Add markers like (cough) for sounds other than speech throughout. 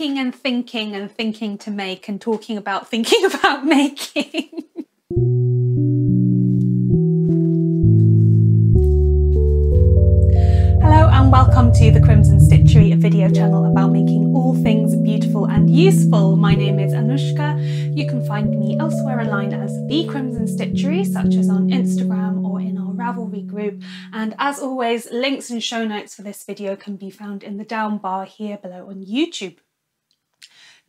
and thinking and thinking to make and talking about thinking (laughs) about making. Hello and welcome to the Crimson Stitchery, a video channel about making all things beautiful and useful. My name is Anushka. You can find me elsewhere online as The Crimson Stitchery, such as on Instagram or in our Ravelry group. And as always, links and show notes for this video can be found in the down bar here below on YouTube.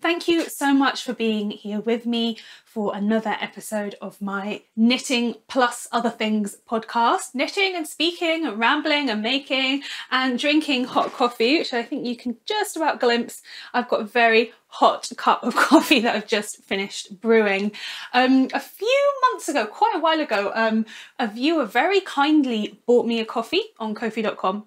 Thank you so much for being here with me for another episode of my Knitting Plus Other Things podcast. Knitting and speaking and rambling and making and drinking hot coffee, which I think you can just about glimpse. I've got a very hot cup of (laughs) coffee that I've just finished brewing. Um, a few months ago, quite a while ago, um, a viewer very kindly bought me a coffee on Ko-fi.com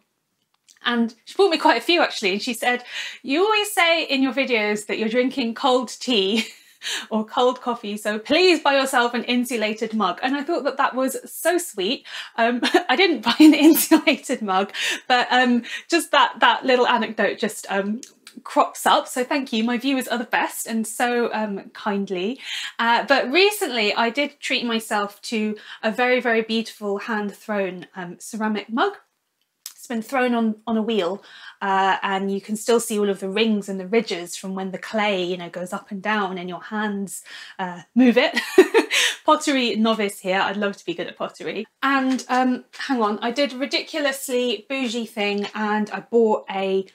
and she bought me quite a few actually. And she said, You always say in your videos that you're drinking cold tea (laughs) or cold coffee, so please buy yourself an insulated mug. And I thought that that was so sweet. Um, (laughs) I didn't (laughs) buy an insulated mug, but um, just that, that little anecdote just um, crops up. So thank you. My viewers are the best and so um, kindly. Uh, but recently I did treat myself to a very, very beautiful hand thrown um, ceramic mug it's been thrown on, on a wheel uh, and you can still see all of the rings and the ridges from when the clay, you know, goes up and down and your hands uh, move it. (laughs) pottery novice here. I'd love to be good at pottery. And um, hang on, I did a ridiculously bougie thing and I bought a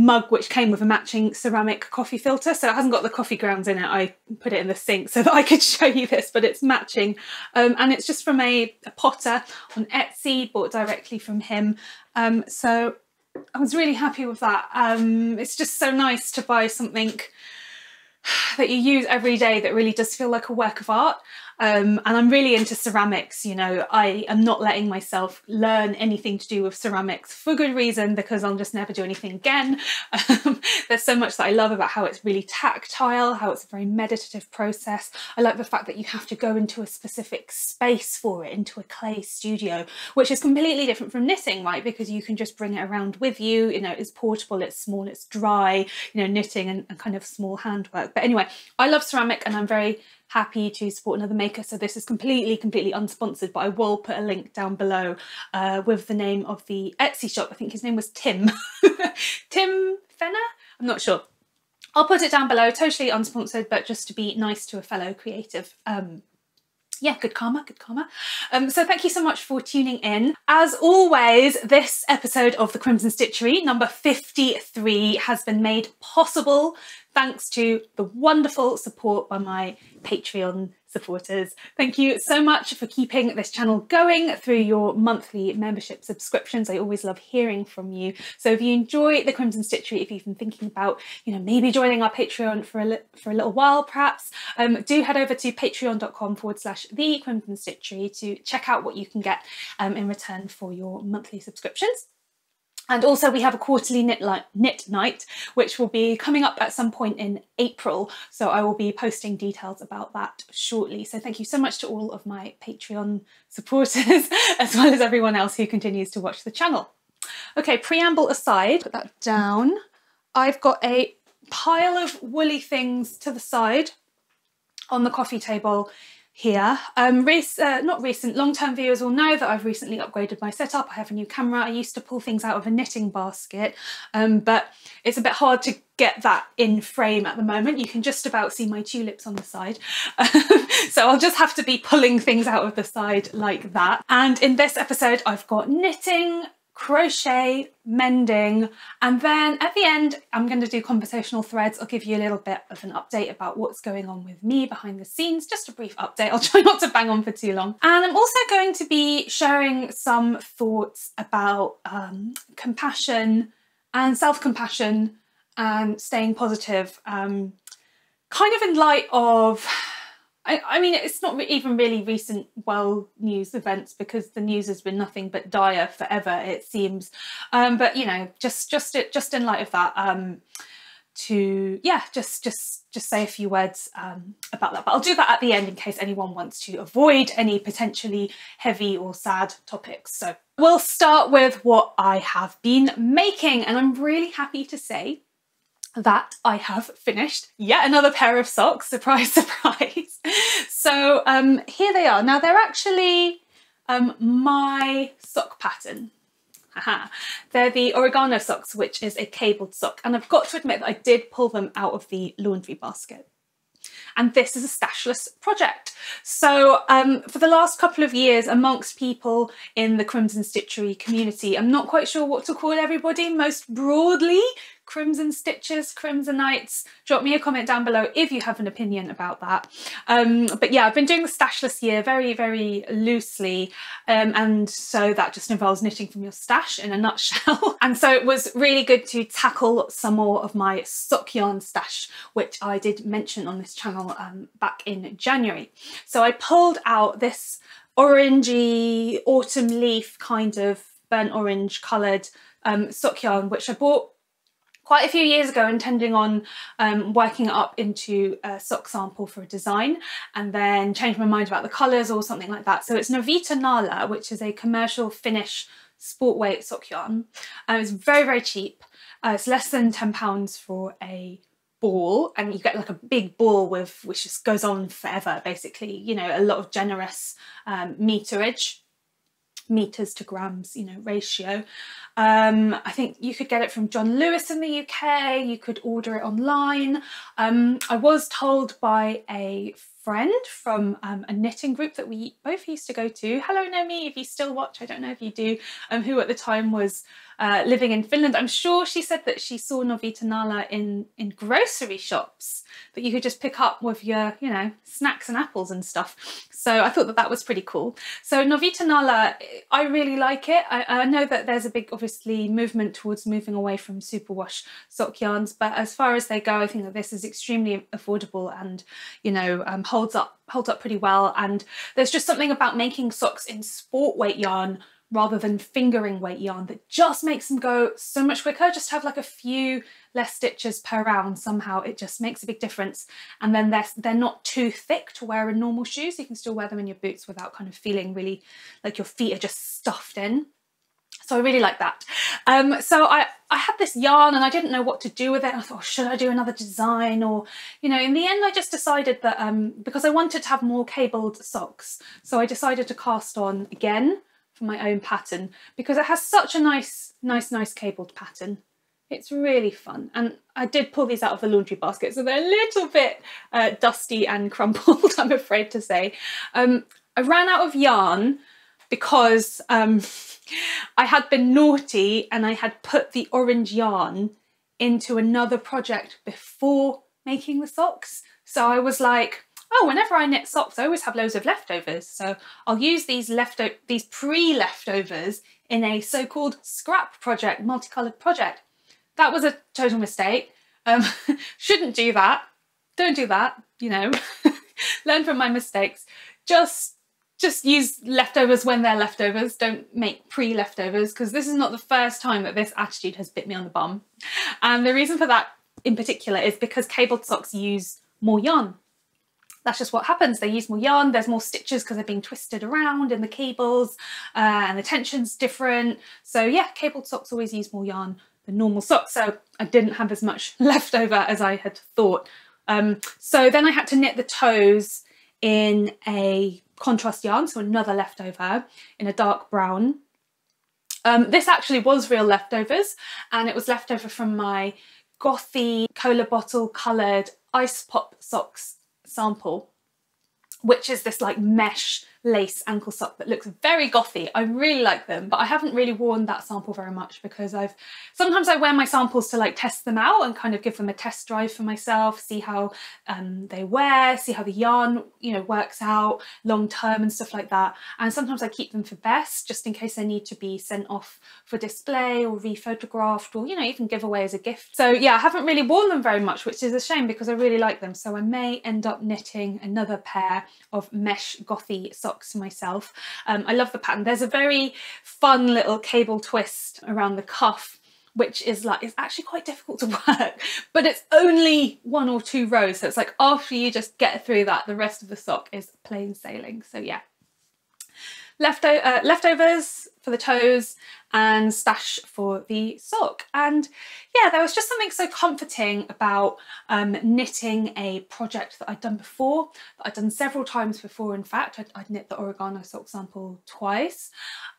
mug which came with a matching ceramic coffee filter. So it hasn't got the coffee grounds in it. I put it in the sink so (laughs) that I could show you this but it's matching. Um, and it's just from a, a, potter on Etsy bought directly from him. Um, so I was really happy with that. Um, it's just so nice to buy something (sighs) that you use every day that really does feel like a work of art um, and I'm really into ceramics, you know, I am not letting myself learn anything to do with ceramics for good reason because I'll just never do anything again. (laughs) Um, there's so much that I love about how it's really tactile, how it's a very meditative process. I like the fact that you have to go into a specific space for it, into a clay studio, which is completely different from knitting, right? Because you can just bring it around with you, you know, it's portable, it's small, it's dry, you know, knitting and, and kind of small handwork. But anyway, I love ceramic and I'm very happy to support another maker. So this is completely, completely unsponsored, but I will put a link down below uh, with the name of the Etsy shop. I think his name was Tim. (laughs) Tim Fenner? I'm not sure. I'll put it down below, totally unsponsored, but just to be nice to a fellow creative um, yeah, good karma, good karma. Um, so thank you so much for tuning in. As always, this episode of the Crimson Stitchery, number 53, has been made possible thanks to the wonderful support by my Patreon supporters. Thank you so much for keeping this channel going through your monthly membership subscriptions. I always love hearing from you. So if you enjoy the Crimson Stitchery, if you've been thinking about, you know, maybe joining our Patreon for a, for a little while, perhaps, um, do head over to patreon.com forward slash the Crimson Stitchery to check out what you can get um, in return for your monthly subscriptions. And also we have a quarterly knit, knit night, which will be coming up at some point in April. So I will be posting details about that shortly. So thank you so much to all of my Patreon supporters, (laughs) as well as everyone else who continues to watch the channel. Okay, preamble aside, put that down. I've got a pile of woolly things to the side on the coffee table here. Um, uh, not recent, long-term viewers will know that I've recently upgraded my setup. I have a new camera. I used to pull things out of a knitting basket, um, but it's a bit hard to get that in frame at the moment. You can just about see my tulips on the side. (laughs) so I'll just have to be pulling things out of the side like that. And in this episode, I've got knitting, crochet, mending, and then at the end, I'm going to do conversational threads. I'll give you a little bit of an update about what's going on with me behind the scenes, just a brief update. (laughs) I'll try not to bang on for too long. And I'm also going to be sharing some thoughts about um, compassion and self-compassion and staying positive, um, kind of in light of I, I mean, it's not even really recent well news events because the news has been nothing but dire forever, it seems. Um, but you know, just just just in light of that, um, to yeah, just just just say a few words um, about that. But I'll do that at the end in case anyone wants to avoid any potentially heavy or sad topics. So we'll start with what I have been making, and I'm really happy to say that I have finished yet another pair of socks, surprise, (laughs) surprise. so um, here they are. Now they're actually um, my sock pattern. They're the oregano socks, which is a cabled sock. And I've got to admit that I did pull them out of the laundry basket and this is a stashless project. So um, for the last couple of years amongst people in the Crimson Stitchery community, I'm not quite sure what to call everybody, most broadly Crimson Stitchers, Crimsonites. Drop me a comment down below if you have an opinion about that. Um, but yeah, I've been doing the stashless year very, very loosely. Um, and so that just involves knitting from your stash in a nutshell. (laughs) and so it was really good to tackle some more of my sock yarn stash, which I did mention on this channel um, back in January. So I pulled out this orangey autumn leaf kind of burnt orange coloured um, sock yarn, which I bought quite a few years ago intending on um, working it up into a sock sample for a design and then changed my mind about the colours or something like that. So it's Novita Nalle, which is a commercial Finnish sport weight sock yarn. Uh, it's very, very cheap. Uh, it's less than £10 for a ball and you get like a big ball with which just goes on forever basically you know a lot of generous um, meterage meters to grams, you know, ratio. Um, I think you could get it from John Lewis in the UK, you could order it online. Um, I was told by a friend from um, a knitting group that we both used to go to. Hello, Nomi, if you still watch, I don't know if you do, um, who at the time was uh, living in Finland. I'm sure she said that she saw Novita Nalle in, in grocery shops that you could just pick up with your, you know, snacks and apples and stuff. So I thought that that was pretty cool. So Novita Nalle, I really like it. I, I know that there's a big, obviously, movement towards moving away from superwash sock yarns, but as far as they go, I think that this is extremely affordable and, you know, um, holds up holds up pretty well. And there's just something about making socks in sport weight yarn rather than fingering weight yarn that just makes them go so much quicker. Just have like a few less stitches per round somehow. It just makes a big difference. And then they're, they're not too thick to wear in normal shoes. You can still wear them in your boots without kind of feeling really like your feet are just stuffed in. So I really like that. Um, so I, I had this yarn and I didn't know what to do with it. I thought, oh, should I do another design? Or, you know, in the end, I just decided that um, because I wanted to have more cabled socks. So I decided to cast on again for my own pattern because it has such a nice, nice, nice cabled pattern. It's really fun. And I did pull these out of the laundry basket, so they're a little bit uh, dusty and crumpled, (laughs) I'm afraid to say. Um, I ran out of yarn because um, I had been naughty and I had put the orange yarn into another project before making the socks. So I was like, oh, whenever I knit socks, I always have loads of leftovers. So I'll use these lefto these pre-leftovers in a so-called scrap project, multicolored project. That was a total mistake. Um, (laughs) shouldn't do that. Don't do that, you know. (laughs) Learn from my mistakes. Just just use leftovers when they're leftovers. Don't make pre-leftovers because this is not the first time that this attitude has bit me on the bum. And the reason for that in particular is because cabled socks use more yarn. That's just what happens. They use more yarn, there's more stitches because they're being twisted around in the cables uh, and the tension's different. So yeah, cabled socks always use more yarn than normal socks. So I didn't have as much (laughs) left over as I had thought. Um, so then I had to knit the toes in a contrast yarn, so another leftover in a dark brown. Um, this actually was real leftovers and it was leftover from my gothy cola bottle coloured ice pop socks sample, which is this like mesh lace ankle sock that looks very gothy. I really like them, but I haven't really worn that sample very much because I've sometimes I wear my samples to like test them out and kind of give them a test drive for myself, see how um, they wear, see how the yarn, you know, works out long term and stuff like that. And sometimes I keep them for best just in case they need to be sent off for display or rephotographed or, you know, even give away as a gift. So yeah, I haven't really worn them very much, which is a shame because I really like them. So I may end up knitting another pair of mesh gothy socks socks myself. Um, I love the pattern. There's a very fun little cable twist around the cuff which is like it's actually quite difficult to (laughs) work but it's only one or two rows so it's like after you just get through that the rest of the sock is plain sailing so yeah lefto uh, leftovers for the toes and stash for the sock. And yeah, there was just something so comforting about um, knitting a project that I'd done before, that I'd done several times before. In fact, I'd, I'd knit the oregano sock sample twice.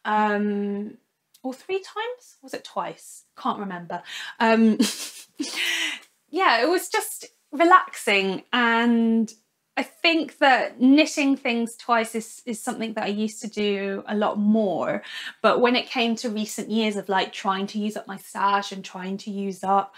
Um, or three times? Was it twice? Can't remember. Um, (laughs) yeah, it was just relaxing and I think that knitting things twice is, is something that I used to do a lot more. But when it came to recent years of like trying to use up my stash and trying to use up,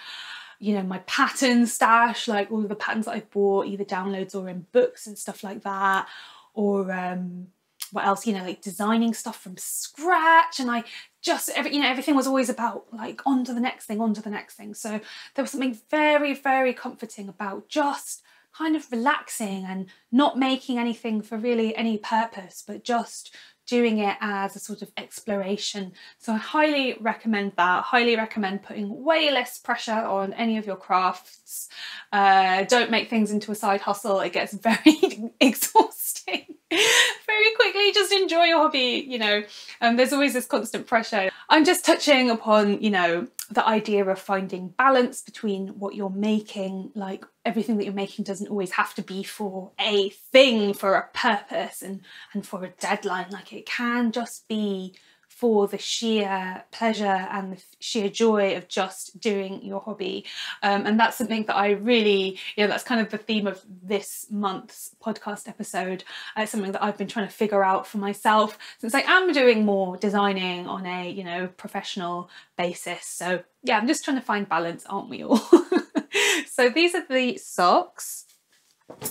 you know, my pattern stash, like all the patterns that I bought, either downloads or in books and stuff like that, or um, what else, you know, like designing stuff from scratch. And I just, every, you know, everything was always about like on to the next thing, on to the next thing. So there was something very, very comforting about just kind of relaxing and not making anything for really any purpose, but just doing it as a sort of exploration. So I highly recommend that. Highly recommend putting way less pressure on any of your crafts. Uh, don't make things into a side hustle. It gets (laughs) very exhausting (laughs) very quickly. Just enjoy your hobby, you know. Um, there's always this constant pressure. I'm just touching upon, you know, the idea of finding balance between what you're making, like everything that you're making doesn't always have to be for a thing, for a purpose and, and for a deadline. Like it can just be for the sheer pleasure and the sheer joy of just doing your hobby. Um, and that's something that I really, you know, that's kind of the theme of this month's podcast episode. Uh, it's something that I've been trying to figure out for myself since I am doing more designing on a, you know, professional basis. So yeah, I'm just trying to find balance, aren't we all? (laughs) so these are the socks.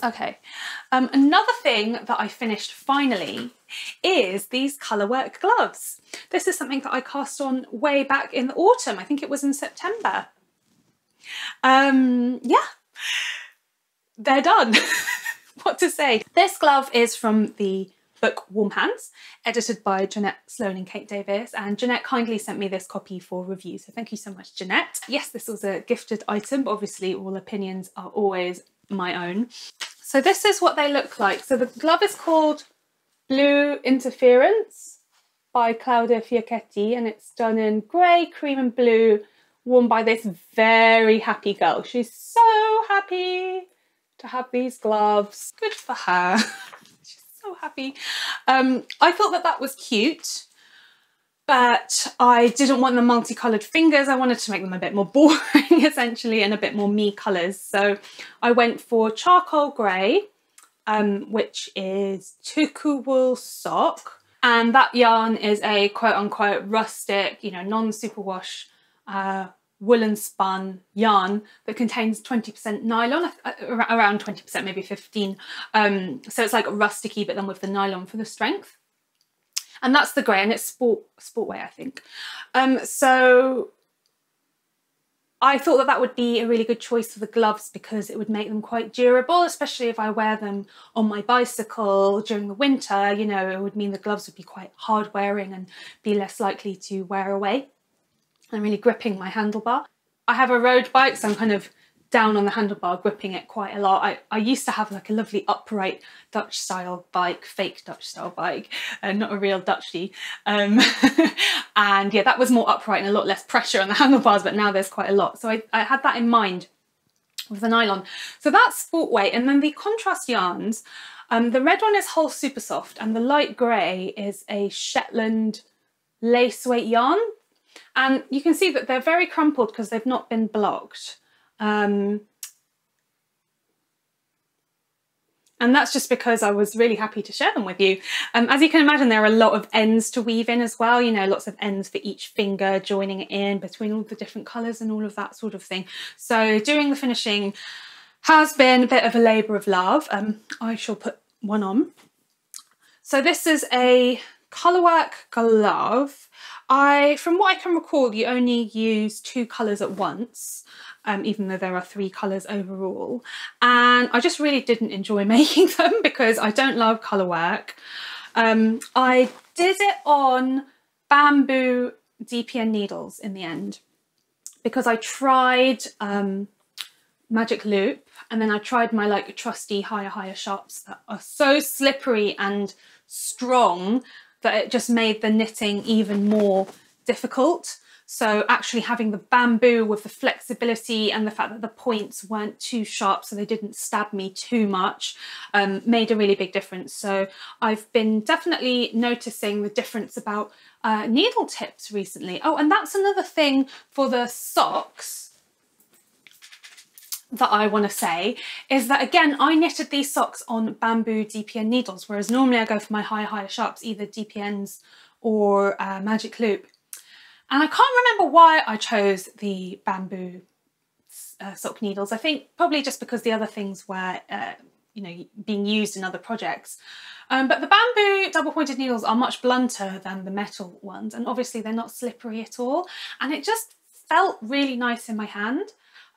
Okay, um, another thing that I finished finally is these colourwork gloves. This is something that I cast on way back in the autumn. I think it was in September. Um, yeah, they're done. (laughs) what to say? This glove is from the book Warm Hands, edited by Jeanette Sloan and Kate Davies. And Jeanette kindly sent me this copy for review. So thank you so much, Jeanette. Yes, this was a gifted item, but obviously all opinions are always my own. So this is what they look like. So the glove is called Blue Interference by Claudia Fiocchetti and it's done in grey, cream and blue, worn by this very happy girl. She's so happy to have these gloves. Good for her. (laughs) Happy. Um, I thought that that was cute but I didn't want the multicolored fingers. I wanted to make them a bit more (laughs) boring essentially and a bit more me colors. So I went for charcoal gray, um, which is Tukuwool sock. And that yarn is a quote unquote rustic, you know, non-superwash uh, woolen spun yarn that contains 20% nylon, around 20%, maybe 15. Um, so it's like rusticy, but then with the nylon for the strength and that's the grey and it's sport sportwear I think. Um, so I thought that that would be a really good choice for the gloves because it would make them quite durable, especially if I wear them on my bicycle during the winter, you know, it would mean the gloves would be quite hard wearing and be less likely to wear away. I'm really gripping my handlebar. I have a road bike, so I'm kind of down on the handlebar, gripping it quite a lot. I, I used to have like a lovely upright Dutch style bike, fake Dutch style bike, uh, not a real Dutchy. Um, (laughs) and yeah, that was more upright and a lot less pressure on the (laughs) handlebars, but now there's quite a lot. So I, I had that in mind with the nylon. So that's sport weight. And then the contrast yarns, um, the red one is Hull Super Soft and the light grey is a Shetland lace weight yarn. And you can see that they're very crumpled because they've not been blocked. Um, and that's just because I was really happy to share them with you. Um, as you can imagine, there are a lot of ends to weave in as well, you know, lots of ends for each finger, joining it in between all the different colours and all of that sort of thing. So doing the finishing has been a bit of a labour of love. Um, I shall put one on. So this is a colourwork glove. I, from what I can recall, you only use two colours at once um, even though there are three colours overall. And I just really didn't enjoy (laughs) making them because I don't love colour work. Um, I did it on bamboo DPN needles in the end because I tried um, Magic Loop and then I tried my like trusty HiyaHiya sharps that are so slippery and strong that it just made the knitting even more difficult. So actually having the bamboo with the flexibility and the fact that the points weren't too sharp so they didn't stab me too much um, made a really big difference. So I've been definitely noticing the difference about uh, needle tips recently. Oh, and that's another thing for the socks that I want to say is that again I knitted these socks on bamboo DPN needles whereas normally I go for my HiyaHiya sharps either DPNs or uh, magic loop and I can't remember why I chose the bamboo uh, sock needles. I think probably just because the other things were, uh, you know, being used in other projects. Um, but the bamboo double pointed needles are much blunter than the metal ones. And obviously they're not slippery at all. And it just felt really nice in my hand.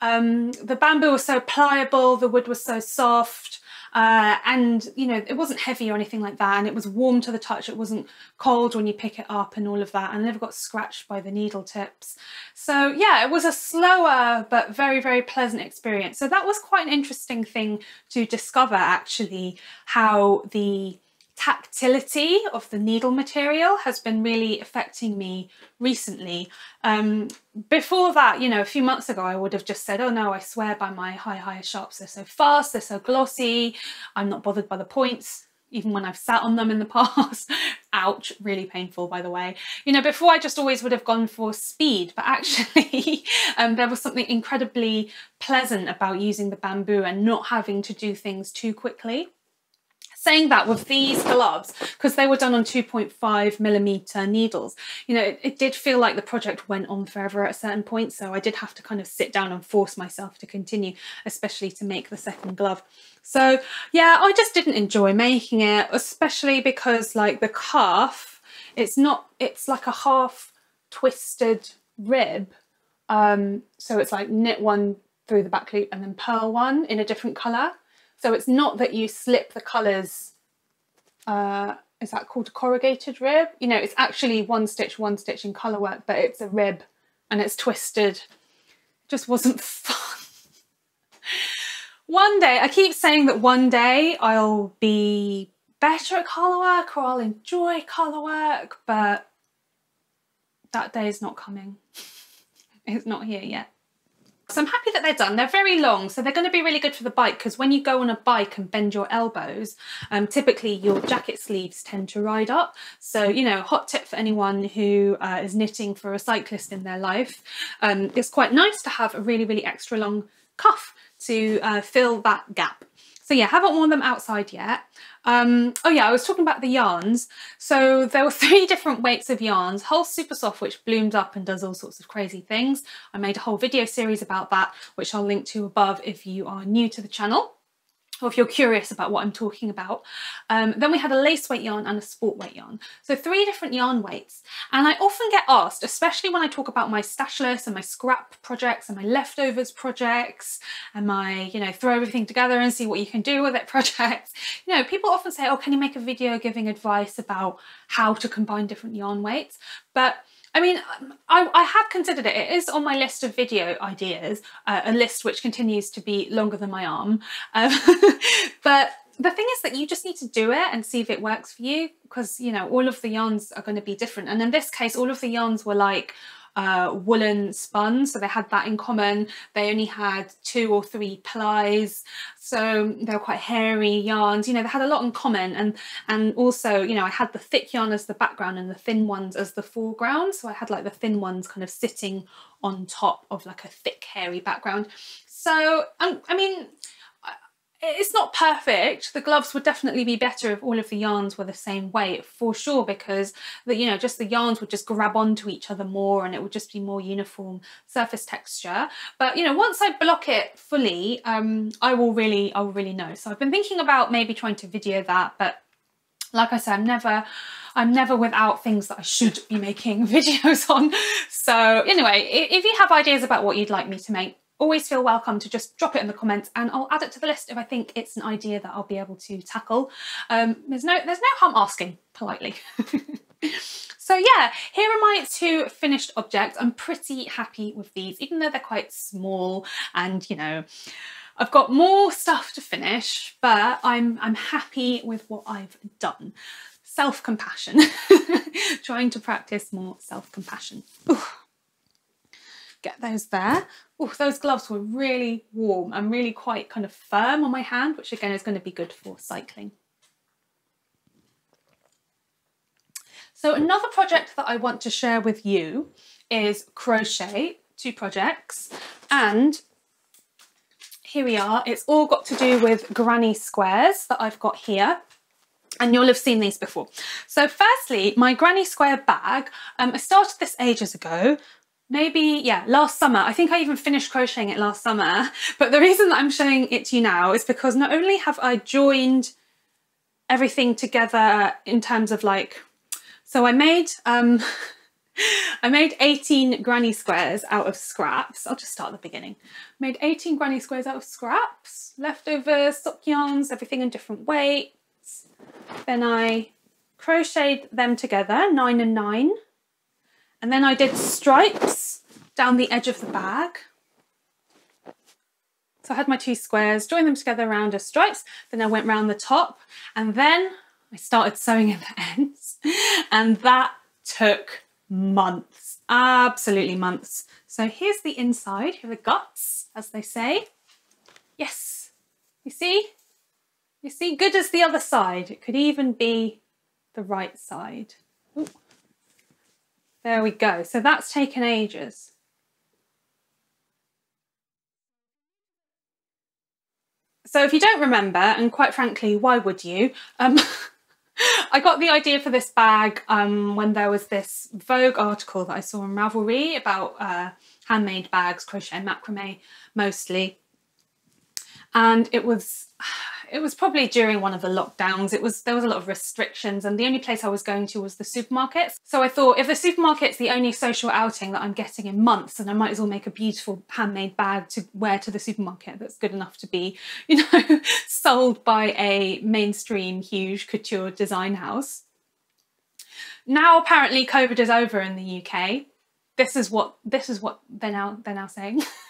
Um, the bamboo was so pliable, the wood was so soft. Uh, and you know it wasn't heavy or anything like that and it was warm to the touch it wasn't cold when you pick it up and all of that and I never got scratched by the needle tips so yeah it was a slower but very very pleasant experience so that was quite an interesting thing to discover actually how the tactility of the needle material has been really affecting me recently. Um, before that, you know, a few months ago, I would have just said, oh no, I swear by my HiyaHiya sharps. They're so fast, they're so glossy. I'm not bothered by the points, even when I've sat on them in the (laughs) past. Ouch, really painful, by the way. You know, before I just always would have gone for speed, but (laughs) actually um, there was something incredibly pleasant about using the bamboo and not having to do things too quickly saying that with these gloves, because they were done on 2.5 millimeter needles, you know, it, it, did feel like the project went on forever at a certain point. So I did have to kind of sit down and force myself to continue, especially to make the second glove. So yeah, I just didn't enjoy making it, especially because like the calf, it's not, it's like a half twisted rib. Um, so it's like knit one through the back loop and then purl one in a different colour. So it's not that you slip the colours, uh, is that called a corrugated rib? You know, it's actually one stitch, one stitch in colour work, but it's a rib and it's twisted. It just wasn't (laughs) fun. one day, I keep saying that one day I'll be better at colour work or I'll enjoy colour work, but that day is not coming. (laughs) it's not here yet. So I'm happy that they're done. They're very long, so they're going to be really good for the bike because when you go on a bike and bend your elbows, um, typically your jacket sleeves tend to ride up. So, you know, hot tip for anyone who uh, is knitting for a cyclist in their life. Um, it's quite nice to have a really, really extra long cuff to uh, fill that gap. So yeah, haven't worn them outside yet. Um, oh yeah, I was talking about the yarns. So there were (laughs) three different weights of yarns. whole Super Soft, which blooms up and does all sorts of crazy things. I made a whole video series about that, which I'll link to above if you are new to the channel or if you're curious about what I'm talking about. Um, then we had a lace weight yarn and a sport weight yarn. So three different yarn weights. And I often get asked, especially when I talk about my stashless and my scrap projects and my leftovers projects and my, you know, throw everything together and see what you can do with it (laughs) projects. You know, people often say, oh, can you make a video giving advice about how to combine different yarn weights? But I mean, I, I, have considered it. It is on my list of video ideas, uh, a list which continues to be longer than my arm. Um, (laughs) but the thing is that you just need to do it and see if it works for you because, you know, all of the yarns are going to be different. And in this case, all of the yarns were like uh, woolen spun, so they had that in common. They only had two or three plies, so they were quite hairy yarns. You know, they had a lot in common, and and also, you know, I had the thick yarn as the background and the thin ones as the foreground. So I had like the thin ones kind of sitting on top of like a thick hairy background. So um, I mean, it's not perfect. The gloves would definitely be better if all of the yarns were the same weight for sure because the you know just the yarns would just grab onto each other more and it would just be more uniform surface texture. But you know once I block it fully, um, I will really I will really know. So I've been thinking about maybe trying to video that, but like I said, I'm never I'm never without things that I should be making (laughs) videos on. So anyway, if you have ideas about what you'd like me to make, always feel welcome to just drop it in the comments and I'll add it to the list if I think it's an idea that I'll be able to tackle. Um, there's no there's no harm asking politely. (laughs) so yeah, here are my two finished objects. I'm pretty happy with these, even though they're quite small and you know, I've got more stuff to finish, but I'm I'm happy with what I've done. self-compassion. (laughs) Trying to practice more self-compassion. Get those there. Ooh, those gloves were really warm and really quite kind of firm on my hand, which again is going to be good for cycling. So another project that I want to share with you is crochet, two projects, and here we are. It's all got to do with granny squares that I've got here and you'll have seen these before. So firstly, my granny square bag, um, I started this ages ago, maybe, yeah, last summer. I think I even finished crocheting it last summer. (laughs) But the reason that I'm showing it to you now is because not only have I joined everything together in terms of like, so I made, um, (laughs) I made 18 granny squares out of scraps. I'll just start at the beginning. Made 18 granny squares out of scraps, leftover sock yarns, everything in different weights. Then I crocheted them together, nine and nine. And then I did stripes down the edge of the bag. So I had my two squares, joined them together around as stripes, then I went round the top and then I started sewing in the ends and that took months, absolutely months. So here's the inside, here are the guts, as they say. Yes, you see? You see, good as the other side. It could even be the right side. Ooh. There we go. So that's taken ages. So if you don't remember, and quite frankly, why would you? Um, (laughs) I got the idea for this bag um, when there was this Vogue article that I saw on Ravelry about uh, handmade bags, crochet macrame mostly. And it was it was probably during one of the lockdowns. It was there was a lot of restrictions, and the only place I was going to was the supermarkets. So I thought, if the supermarket's the only social outing that I'm getting in months, then I might as well make a beautiful handmade bag to wear to the supermarket that's good enough to be, (laughs) you know, sold by a mainstream huge couture design house. Now apparently COVID is over in the UK. This is what this is what they're now they're now saying. (laughs)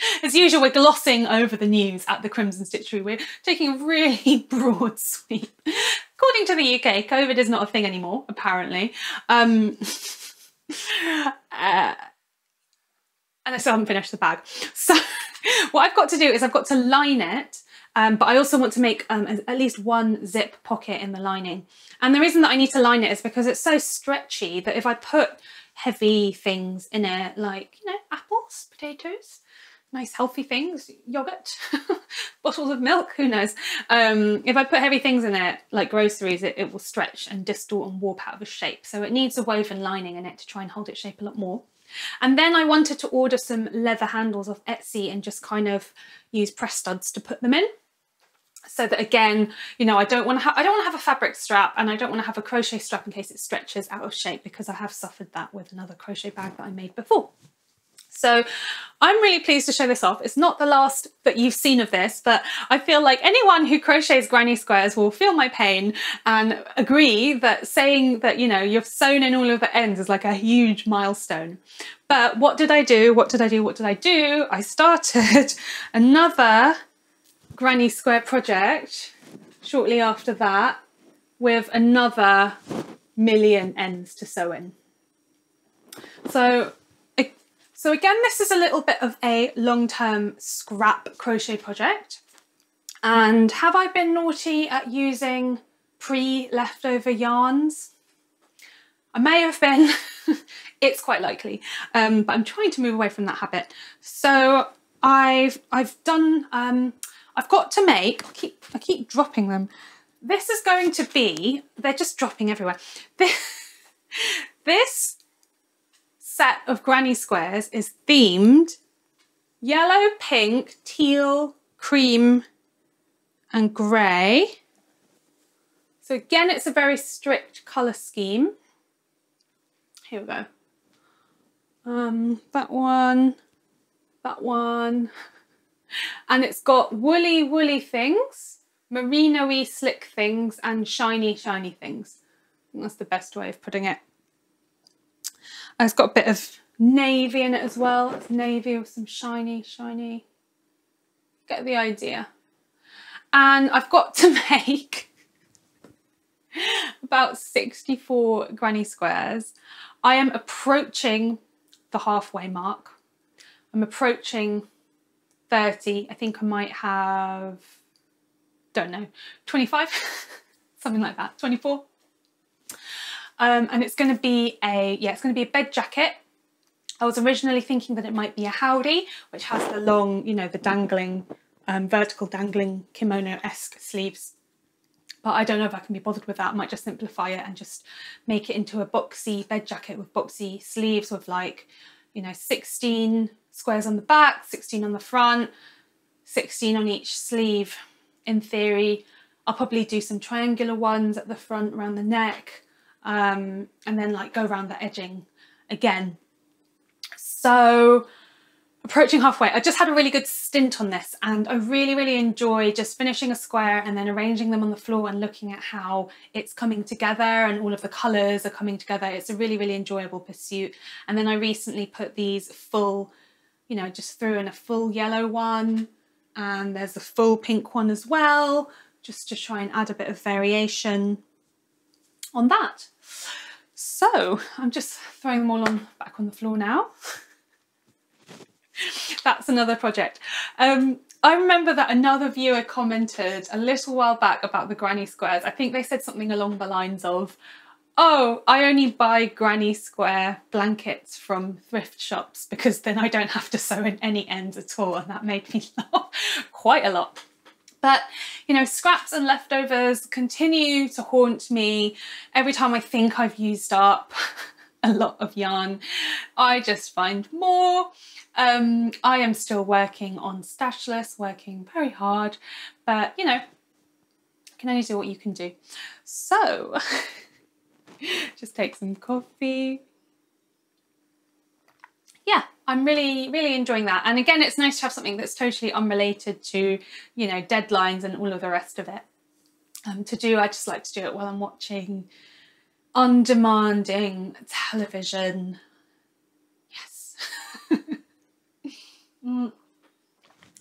(laughs) As usual, we're glossing over the news at the Crimson Stitchery. We're taking a really (laughs) broad sweep. According to the UK, COVID is not a thing anymore, apparently. Um, (laughs) uh, and I still haven't finished the bag. So what I've got to do is I've got to line it, um, but I also want to make um, at least one zip pocket in the lining. And the reason that I need to line it is because it's so stretchy that if I put heavy things in it, like, you know, apples, potatoes, nice healthy things, yogurt, (laughs) bottles of milk, who knows. Um, if I put heavy things in it, like groceries, it, it will stretch and distort and warp out of shape. So it needs a woven lining in it to try and hold its shape a lot more. And then I wanted to order some leather handles off Etsy and just kind of use press studs to put them in. So that again, you know, I don't want to I don't want to have a fabric strap and I don't want to have a crochet strap in case it stretches out of shape because I have suffered that with another crochet bag that I made before. So I'm really pleased to show this off. It's not the last that you've seen of this, but I feel like anyone who crochets granny squares will feel my pain and agree that saying that, you know, you've sewn in all of the ends is like a huge milestone. But what did I do? What did I do? What did I do? I started (laughs) another granny square project shortly after that with another million ends to sew in. So so again, this is a little bit of a long-term scrap crochet project. And have I been naughty at using pre-leftover yarns? I may have been, (laughs) it's quite likely, um, but I'm trying to move away from that habit. So I've, I've done, um, I've got to make, I keep, I keep dropping them. This is going to be, they're just dropping everywhere. (laughs) This, this set of granny squares is themed yellow, pink, teal, cream and grey. So again, it's a very strict colour scheme. Here we go. Um, that one, that one. (laughs) And it's got woolly, woolly things, merino-y slick things and shiny, shiny things. I think that's the best way of putting it. It's got a bit of navy in it as well. It's navy with some shiny, shiny. Get the idea. And I've got to (laughs) make about 64 granny squares. I am approaching the halfway mark. I'm approaching 30. I think I might have, don't know, 25, (laughs) something like that, 24. Um, and it's going to be a, yeah, it's going to be a bed jacket. I was originally thinking that it might be a haori, which has the long, you know, the dangling, um, vertical dangling kimono-esque sleeves. But I don't know if I can be bothered with that. I might just simplify it and just make it into a boxy bed jacket with boxy sleeves with like, you know, 16 squares on the back, 16 on the front, 16 on each sleeve. In theory, I'll probably do some triangular ones at the front around the neck um, and then like go around the edging again. So approaching halfway, I just had a really good stint on this and I really, really enjoy just finishing a square and then arranging them on the floor and looking at how it's coming together and all of the colours are coming together. It's a really, really enjoyable pursuit. And then I recently put these full, you know, just threw in a full yellow one and there's a full pink one as well, just to try and add a bit of variation on that. So I'm just throwing them all on back on the floor now. (laughs) That's another project. Um, I remember that another viewer commented a little while back about the granny squares. I think they said something along the lines of, oh, I only buy granny square blankets from thrift shops because then I don't have to sew in any ends at all. And that made me (laughs) laugh quite a lot. But, you know, scraps and leftovers continue to haunt me every time I think I've used up (laughs) a lot of yarn. I just find more. Um, I am still working on Stashless, working very hard, but you know, you can only do what you can do. So, (laughs) just take some coffee. Yeah, I'm really, really enjoying that. And again, it's nice to have something that's totally unrelated to, you know, deadlines and all of the rest of it. Um, to do, I just like to do it while I'm watching undemanding television. Yes. (laughs) mm.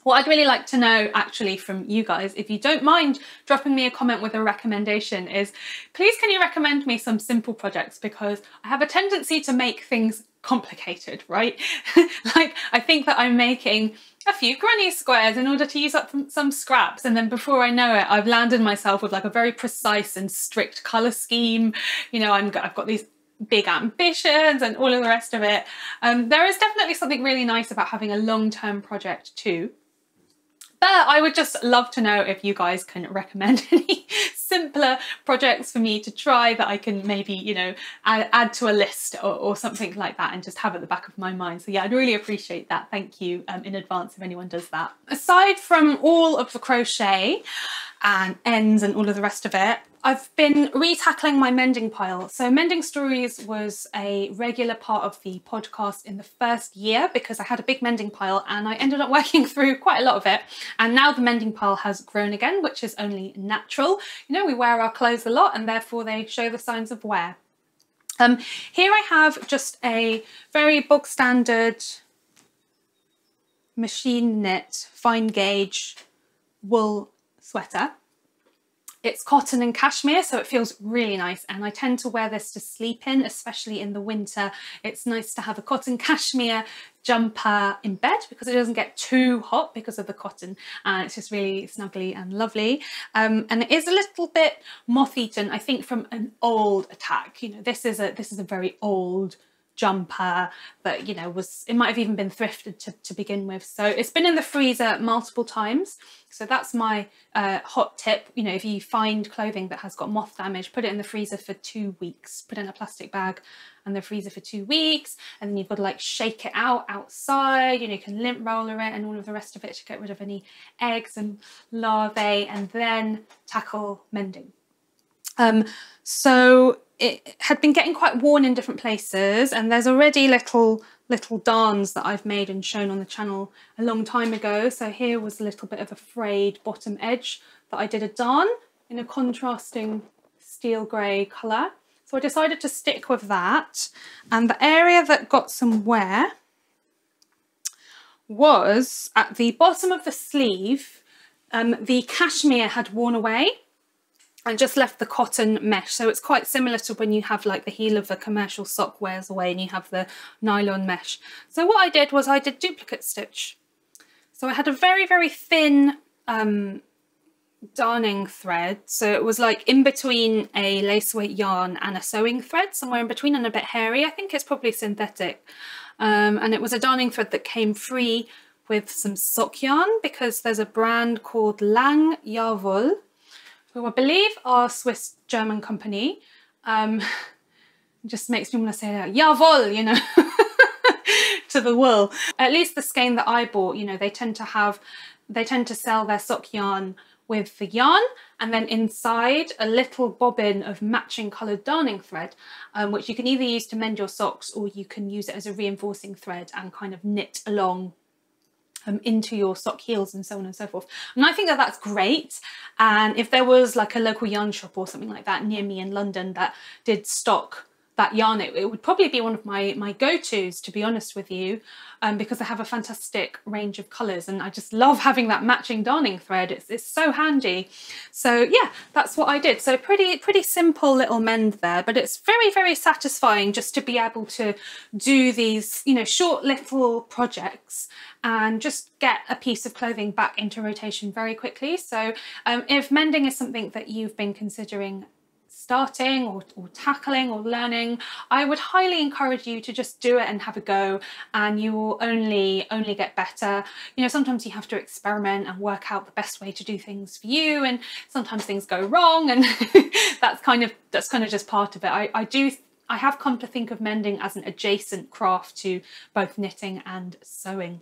What I'd really like to know actually from you guys, if you don't mind dropping me a comment with a recommendation is, please can you recommend me some simple projects because I have a tendency to make things complicated, right? (laughs) like I think that I'm making a few granny squares in order to use up some scraps and then before I know it I've landed myself with like a very precise and strict colour scheme. You know, I'm, I've got these big ambitions and all of the rest of it. Um, there is definitely something really nice about having a long-term project too. But I would just love to know if you guys can recommend (laughs) any simpler projects for me to try that I can maybe, you know, add, add to a list or, or, something like that and just have at the back of my mind. So yeah, I'd really appreciate that. Thank you um, in advance if anyone does that. Aside from all of the crochet, and ends and all of the rest of it. I've been retackling my mending pile. So Mending Stories was a regular part of the podcast in the first year because I had a big mending pile and I ended up (laughs) working through quite a lot of it. And now the mending pile has grown again, which is only natural. You know, we wear our clothes a lot and therefore they show the signs of wear. Um, here I have just a very bog standard machine knit fine gauge wool sweater. It's cotton and cashmere, so it feels really nice. And I tend to wear this to sleep in, especially in the winter. It's nice to have a cotton cashmere jumper in bed because it doesn't get too hot because of the cotton and it's just really snuggly and lovely. Um, and it is a little bit moth-eaten, I think from an old attack. You know, this is a this is a very old jumper but you know was it might have even been thrifted to, to begin with. So it's been in the freezer multiple times. So that's my uh, hot tip. You know if you find clothing that has got moth damage put it in the freezer for two weeks. Put it in a plastic bag and the freezer for two weeks and then you've got to like shake it out outside. You know you can lint roller it and all of the rest of it to get rid of any eggs and larvae and then tackle mending. Um, so it had been getting quite worn in different places and there's already little little darns that I've made and shown on the channel a long time ago. So here was a little bit of a frayed bottom edge that I did a darn in a contrasting steel grey colour. So I decided to stick with that. And the area that got some wear was at the bottom of the sleeve, um, the cashmere had worn away and just left the cotton mesh. So it's quite similar to when you have like the heel of a commercial sock wears away and you have the nylon mesh. So what I did was I did duplicate stitch. So I had a very, very thin um, darning thread. So it was like in between a lace weight yarn and a sewing thread, somewhere in between and a bit hairy. I think it's probably synthetic. Um, and it was a darning thread that came free with some sock yarn because there's a brand called Lang Jawoll who I believe are Swiss German company. Um, (laughs) just makes me want to say that, jawohl, you know, (laughs) to the wool. At least the skein that I bought, you know, they tend to have, they tend to sell their sock yarn with the yarn and then inside a little bobbin of matching coloured darning thread, um, which you can either use to mend your socks or you can use it as a reinforcing thread and kind of knit along into your sock heels and so on and so forth. And I think that that's great. And if there was like a local yarn shop or something like that near me in London that did stock that yarn, it, it would probably be one of my, my go-tos, to be honest with you, um, because they have a fantastic range of colours and I just love having that matching darning thread. It's, it's so handy. So yeah, that's what I did. So pretty, pretty simple little mend there, but it's very, very satisfying just to be able to do these, you know, short little projects and just get a piece of clothing back into rotation very quickly. So um, if mending is something that you've been considering starting or, or, tackling or learning, I would highly encourage you to just do it and have a go and you will only only get better. You know, sometimes you have to experiment and work out the best way to do things for you and sometimes things go wrong and (laughs) that's kind of that's kind of just part of it. I, I do I have come to think of mending as an adjacent craft to both knitting and sewing.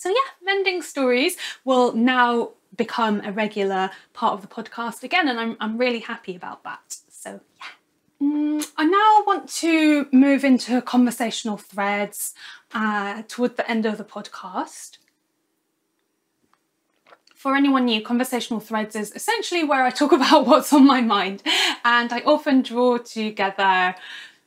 So yeah, mending stories will now become a regular part of the podcast again, and I'm, I'm really happy about that. So yeah. Mm, I now want to move into conversational threads uh, toward the end of the podcast. For anyone new, conversational threads is essentially where I talk (laughs) about what's on my mind, and I often draw together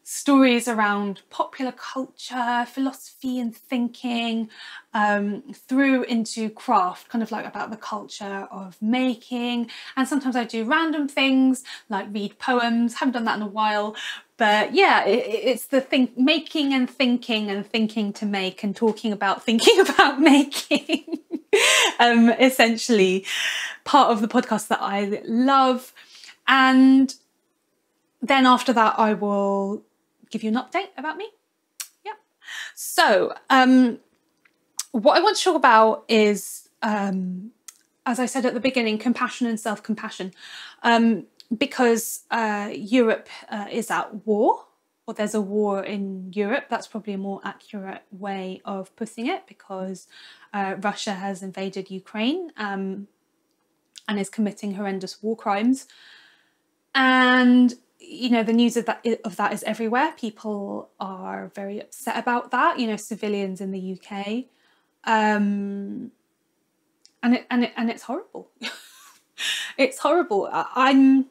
stories around popular culture, philosophy and thinking, um, through into craft, kind of like about the culture of making. And sometimes I do random things like read poems, haven't done that in a while. But yeah, it, it's the thing, making and thinking and thinking to make and talking about thinking (laughs) about making. um, essentially, part of the podcast that I love. And then after that, I will give you an update about me. Yeah. So, um, what I want to talk about is, um, as I said at the beginning, compassion and self compassion. Um, because uh, Europe uh, is at war, or there's a war in Europe, that's probably a more accurate way of putting it because uh, Russia has invaded Ukraine um, and is committing horrendous war crimes. And you know the news of that of that is everywhere. People are very upset about that. You know, civilians in the UK, um, and it and it and it's horrible. (laughs) it's horrible. I'm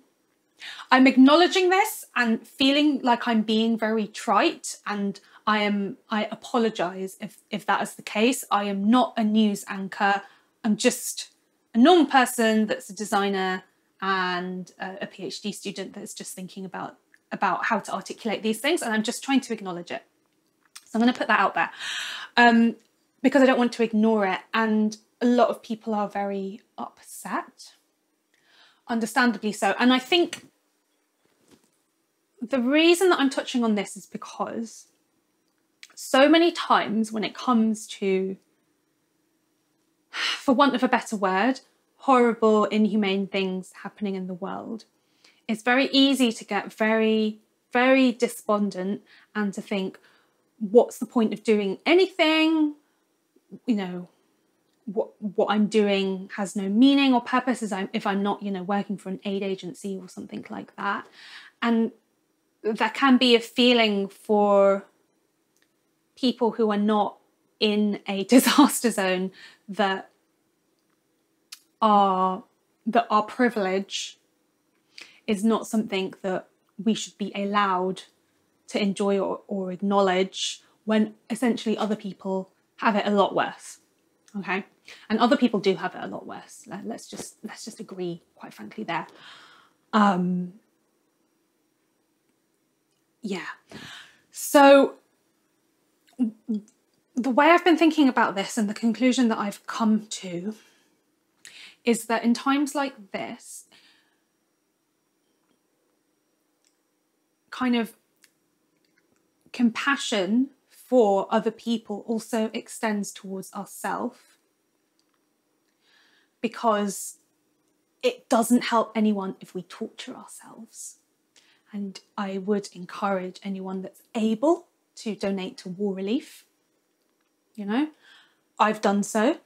I'm acknowledging this and feeling like I'm being very trite and I am I apologize if if that is the case. I am not a news anchor. I'm just a normal person that's a designer and a, a PhD student that's just thinking about about how to articulate these things, and I'm just trying to acknowledge it. So I'm going to put that out there um, because I don't want to ignore it. And a lot of people are very upset, understandably so. And I think the reason that I'm touching on this is because so many times when it comes to, for want of a better word, horrible, inhumane things happening in the world, it's very easy to get very, very despondent and to think, what's the point of doing anything? You know, what what I'm doing has no meaning or purpose I'm, if I'm not, you know, working for an aid agency or something like that. And that can be a feeling for people who are not in a (laughs) disaster zone that our that our privilege is not something that we should be allowed to enjoy or, or acknowledge when essentially other people have it a lot worse okay? And other people do have it a lot worse. Let's just let's just agree quite frankly there. Um, yeah. So, the way I've been thinking about this and the conclusion that I've come to is that in times like this, kind of compassion for other people also extends towards ourselves because it doesn't help anyone if we torture ourselves. And I would encourage anyone that's able to donate to war relief. You know, I've done so.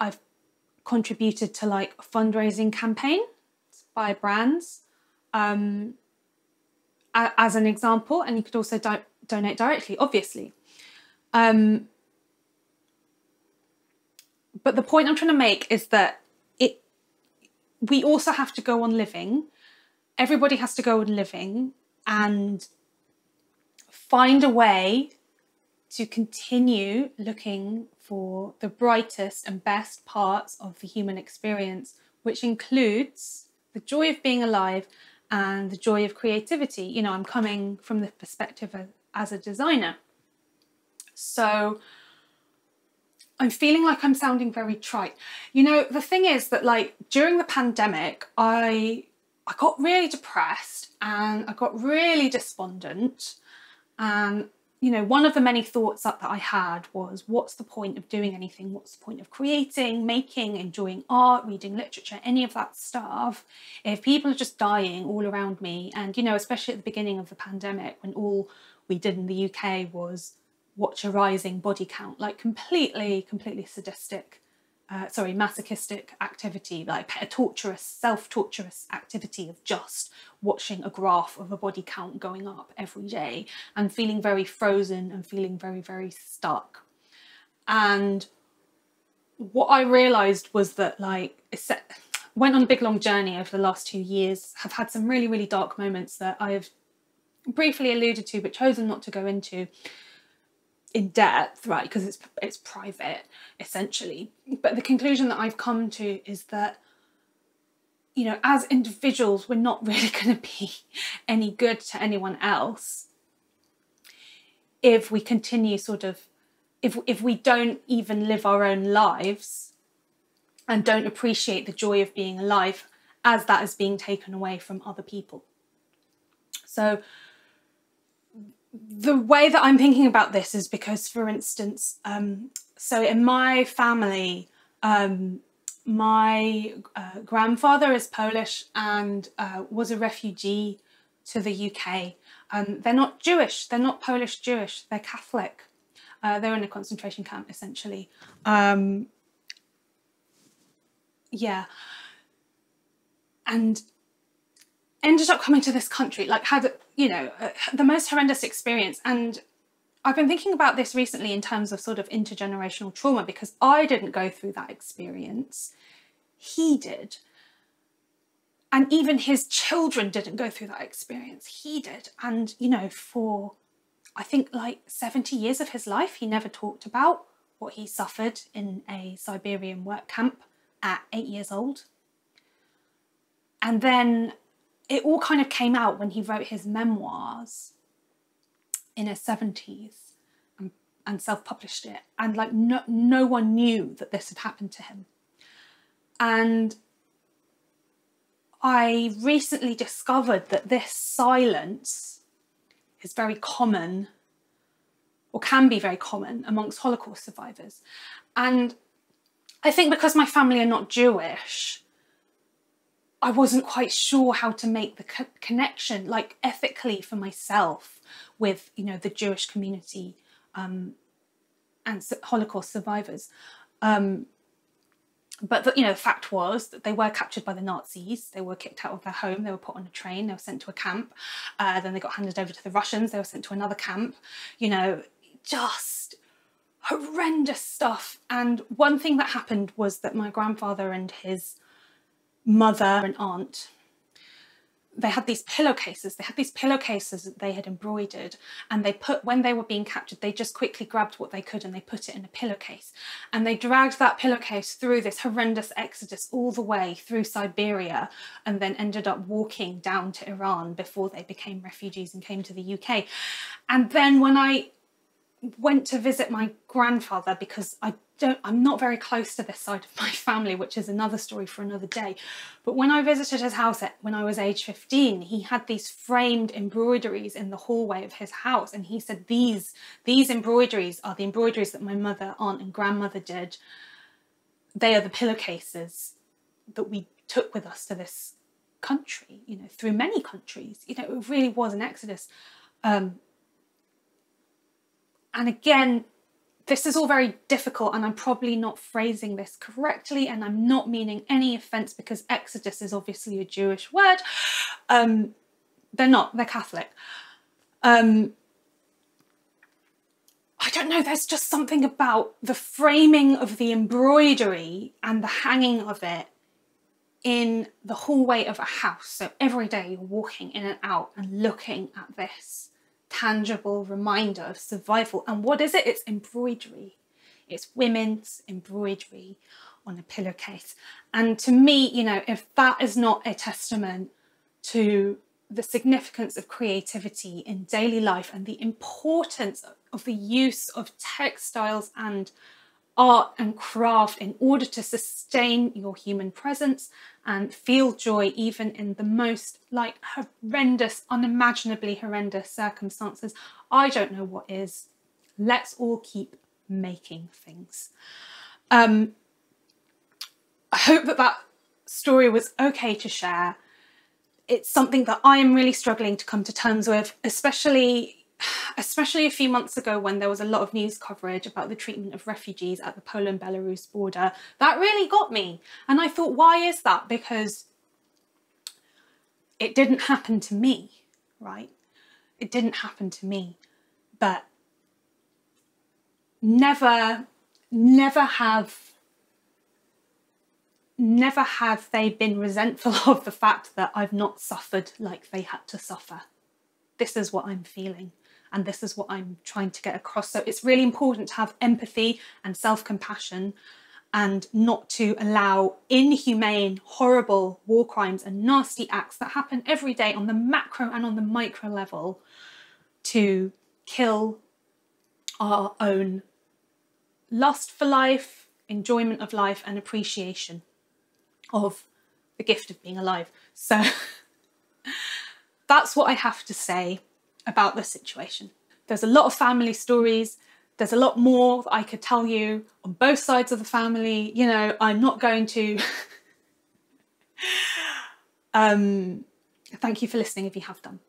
I've contributed to like fundraising campaigns by brands um, as an example, and you could also di- donate directly, obviously. Um, but the point I'm trying to make is that it we also have to go on living. Everybody has to go on living and find a way to continue looking for the brightest and best parts of the human experience, which includes the joy of being alive and the joy of creativity. You know, I'm coming from the perspective of, as a designer. So I'm feeling like I'm sounding very trite. You know, the thing is that like during the pandemic, I I got really depressed and I got really despondent. And you know, one of the many thoughts that, that I had was what's the point of doing anything? What's the point of creating, making, enjoying art, reading literature, any of that stuff if people are just dying all around me? And, you know, especially at the beginning of the pandemic when all we did in the UK was watch a rising body count, like completely, completely sadistic uh, sorry, masochistic activity, like a torturous, self-torturous activity of just watching a graph of a body count going up every day and feeling very frozen and feeling very, very stuck. And what I realized was that like went on a big long journey over the last two years, have had some really, really dark moments that I have briefly alluded to, but chosen not to go into in depth, right? Because it's it's private essentially. But the conclusion that I've come to is that you know, as individuals, we're not (laughs) really going to be any good to anyone else if we continue sort of if if we don't even live our own lives and don't appreciate the joy of being alive as that is being taken away from other people. So the way that I'm thinking about this is because, for instance, um, so in my family, um, my uh, grandfather is Polish and uh, was a refugee to the UK. Um, they're not Jewish, they're not Polish Jewish, they're Catholic. Uh, they're in a concentration camp essentially. Um, yeah. And ended up coming to this country, like had, you know, uh, the most horrendous experience. And I've been thinking about this recently in terms of sort of intergenerational trauma because I didn't go through that experience. He did. And even his children didn't go through that experience. He did. And, you know, for I think like 70 years of his life, he never talked about what he suffered in a Siberian work camp at eight years old. And then it all kind of came out when he wrote his memoirs in his 70s and, and self-published it. And like no, no one knew that this had happened to him. And i recently discovered that this silence is very common or can be very common amongst holocaust survivors. And i think because my family are not jewish I wasn't quite sure how to make the co- connection, like ethically for myself, with you know the Jewish community um, and Holocaust survivors. Um, but the, you know, the fact was that they were captured by the Nazis. They were kicked out of their home. They were put on a train. They were sent to a camp. Uh, then they got handed over to the Russians. They were sent to another camp. You know, just horrendous stuff. And one thing that happened was that my grandfather and his mother and aunt, they had these pillowcases. They had these pillowcases that they had embroidered, and they put when they were being captured, they just quickly grabbed what they could and they put it in a pillowcase, and they dragged that pillowcase through this horrendous exodus all the way through Siberia, and then ended up walking down to Iran before they became refugees and came to the UK. And then when I went to visit my grandfather because I don't I'm not very close to this side of my (laughs) family, which is another story for another day. But when I visited his house at, when I was age 15, he had these framed embroideries in the hallway of his house. And he said these, these embroideries are the embroideries that my mother, aunt, and grandmother did. They are the pillowcases that we took with us to this country, you know, through many countries. You know, it really was an exodus. Um, and again, this is all very difficult, and I'm probably not phrasing this correctly, and I'm not meaning any offense because Exodus is obviously a Jewish word. Um, they're not, they're Catholic. Um, I don't know, there's just something about the framing of the embroidery and the hanging of it in the hallway of a house. So every day you're walking in and out and looking at this tangible reminder of survival. And what is it? It's embroidery. It's women's embroidery on a pillowcase. And to me, you know, if that is not a testament to the significance of creativity in daily life and the importance of the use of textiles and art and craft in order to sustain your human presence and feel joy even in the most like horrendous, unimaginably horrendous circumstances. I don't know what is. Let's all keep making things. Um, I hope that that story was okay to share. It's something that I am really struggling to come to terms with, especially especially a few months ago when there was a lot of news coverage about the treatment of refugees at the Poland Belarus border, that really got me. And I thought, why is that? Because it didn't happen to me, right? It didn't happen to me. But never, never have never have they been resentful (laughs) of the fact that I've not suffered like they had to suffer. This is what I'm feeling and this is what I'm trying to get across. So it's really important to have empathy and self compassion and not to allow inhumane, horrible war crimes and nasty acts that happen every day on the macro and on the micro level to kill our own lust for life, enjoyment of life, and appreciation of the gift of being alive. So (laughs) that's what I have to say about the situation. There's a lot of family stories. There's a lot more I could tell you on both sides of the family. You know, I'm not going to. (laughs) um, thank you for listening if you have done.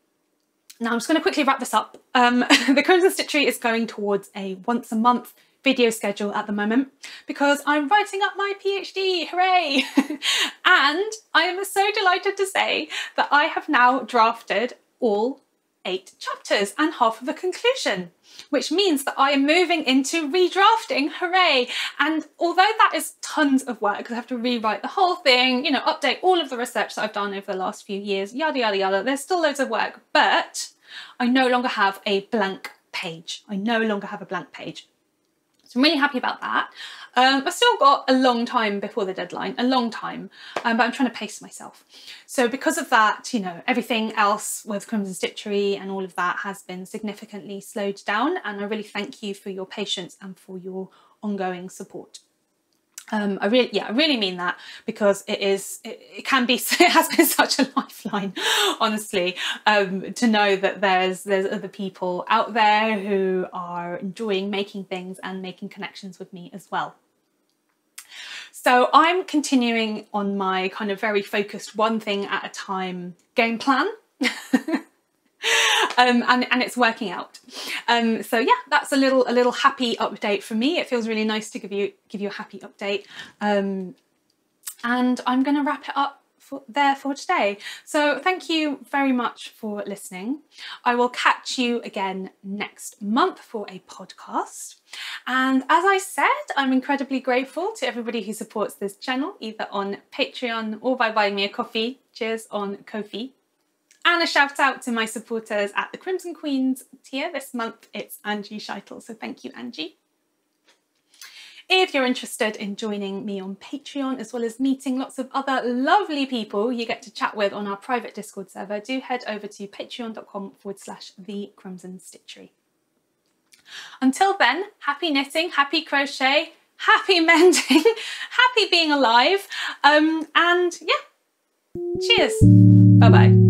Now I'm just going to quickly wrap this up. Um, (laughs) the Crimson Stitchery is going towards a once a month video schedule at the moment because I'm writing up my PhD, hooray! (laughs) and I am so delighted to say that I have now drafted all eight chapters and half of a conclusion, which means that I am moving into redrafting, hooray! And although that is tons of work, because I have to rewrite the whole thing, you know, update all of the research that I've done over the last few years, yada, yada, yada, there's still loads of work, but I no longer have a blank page. I no longer have a blank page. So I'm really happy about that. Um, I've still got a long time before the deadline, a long time, um, but I'm trying to pace myself. So because of that, you know, everything else with Crimson Stitchery and all of that has been significantly slowed down. And I really thank you for your patience and for your ongoing support. Um, I really, yeah, I really mean that because it is, it, it, can be, (laughs) it has been such a lifeline, (laughs) honestly, um, to know that there's there's other people out there who are enjoying making things and making connections with me as well. So I'm continuing on my kind of very focused one thing at a time game plan. (laughs) um, and, and it's working out. Um, so yeah, that's a little a little happy update for me. It feels really nice to give you give you a happy update. Um, and I'm going to wrap it up for, there for today. So thank you very much for listening. I will catch you again next month for a podcast. And as I said, I'm incredibly grateful to everybody who supports this channel, either on Patreon or by buying me a coffee. Cheers on Ko-fi. And a shout out to my supporters at the Crimson Queens tier this month. It's Angie Scheitel. So thank you, Angie. If you're interested in joining me on Patreon, as well as meeting lots of other lovely people you get to chat with on our private Discord server, do head over to patreon.com forward slash the Crimson Stitchery. Until then, happy knitting, happy crochet, happy (laughs) mending, happy being alive, um, and yeah, cheers. Bye bye.